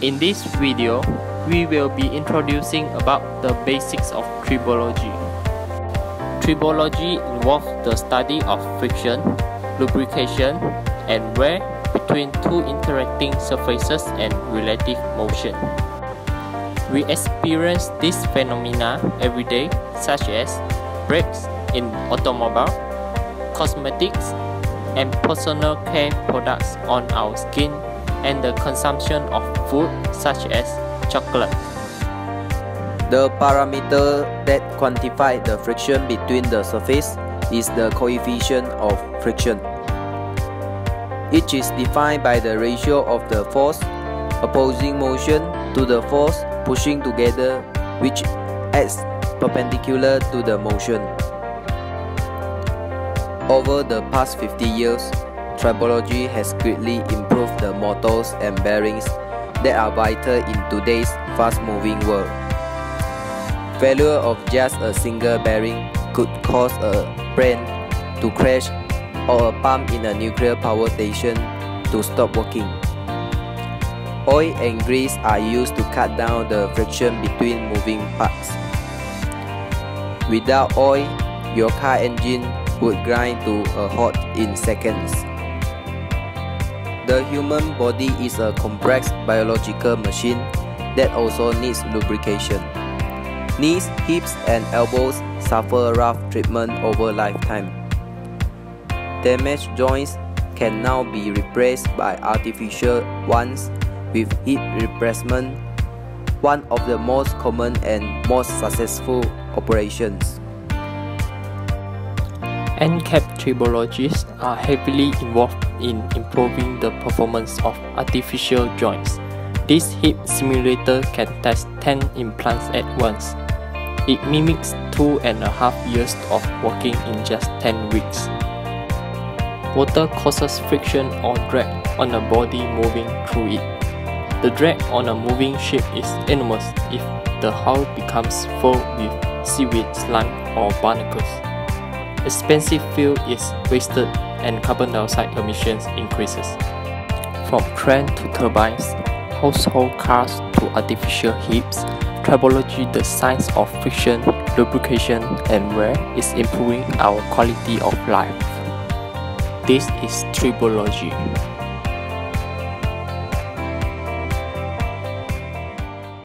In this video, we will be introducing about the basics of tribology. Tribology involves the study of friction, lubrication, and wear between two interacting surfaces and relative motion. We experience this phenomena every day, such as brakes in automobile, cosmetics, and personal care products on our skin, and the consumption of food such as chocolate. The parameter that quantifies the friction between the surface is the coefficient of friction. It is defined by the ratio of the force opposing motion to the force pushing together which acts perpendicular to the motion. Over the past 50 years, tribology has greatly improved the motors and bearings that are vital in today's fast-moving world. Failure of just a single bearing could cause a plane to crash or a pump in a nuclear power station to stop working. Oil and grease are used to cut down the friction between moving parts. Without oil, your car engine would grind to a halt in seconds. The human body is a complex biological machine that also needs lubrication. Knees, hips, and elbows suffer rough treatment over lifetime. Damaged joints can now be replaced by artificial ones with hip replacement, one of the most common and most successful operations. nCATS tribologists are heavily involved in improving the performance of artificial joints. This hip simulator can test 10 implants at once. It mimics two and a half years of working in just 10 weeks. Water causes friction or drag on a body moving through it. The drag on a moving ship is enormous if the hull becomes full with seaweed, slime, or barnacles. Expensive fuel is wasted and carbon dioxide emissions increases. From train to turbines, household cars to artificial hips, tribology the science of friction, lubrication, and wear is improving our quality of life. This is tribology.